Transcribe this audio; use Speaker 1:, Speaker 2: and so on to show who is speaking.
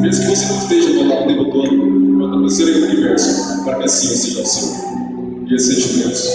Speaker 1: Mesmo que você não esteja do lado o tempo todo, eu acontecerei no universo para que assim seja o seu. E esses sentimentos,